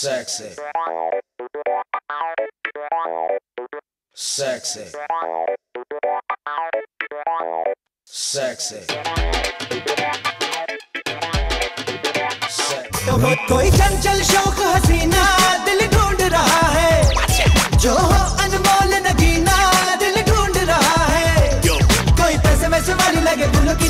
Sexy. Sexy. Sexy. तो कोई चंचल शौक हसीना, दिल ढूंढ रहा है जो हो, अनमोल नगीना, दिल ढूंढ रहा है कोई पैसे वैसे वाली लगे, फूलों की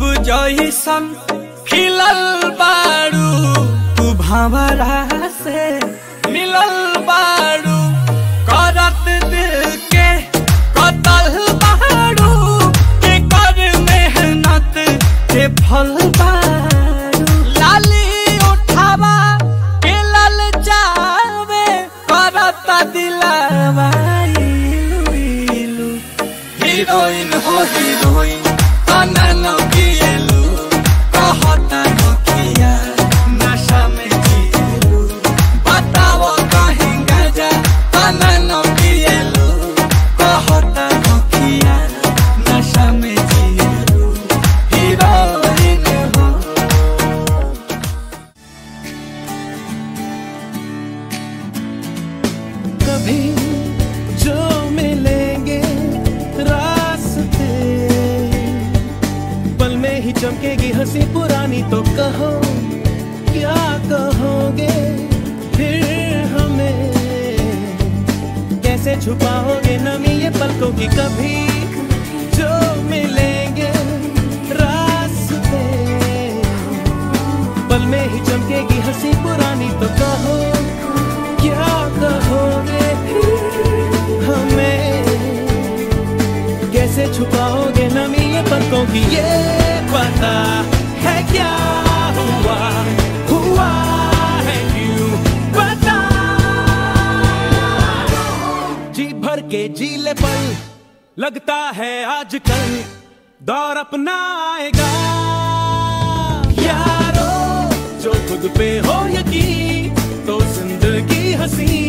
गुलाब जैसन खिलल बारू तू भंवरा से मिलल बारू करत दिल के कतल बारू के कर मेहनत के फल बारू लाली उठावा हो कैसे छुपाओगे नमी ये पलकों की कभी जो मिलेंगे पल में ही चमकेगी हँसी पुरानी तो कहो, क्या कहोगे हमें? कैसे छुपाओगे नमी ये पलकों की ये पता है क्या? जीले पल लगता है आजकल दौर अपना आएगा। यारो, जो खुद पे हो यकीन तो ज़िंदगी हसी